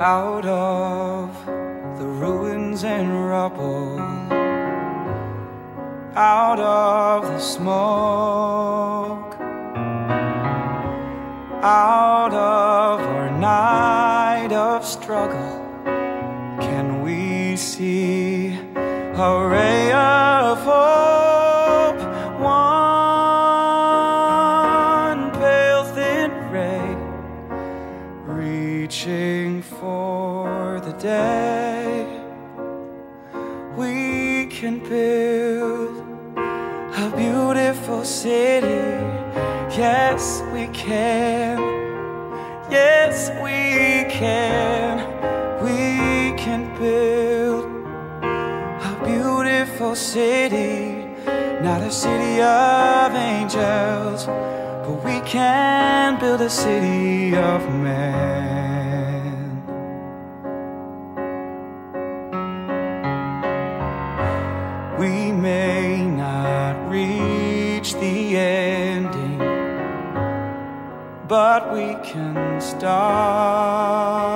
out of the ruins and rubble, out of the smoke, out of our night of struggle, can we see a ray reaching for the day we can build a beautiful city. Yes, we can. Yes, we can. We can build a beautiful city, not a city of angels, but we can build a city of men. We may not reach the ending, but we can start.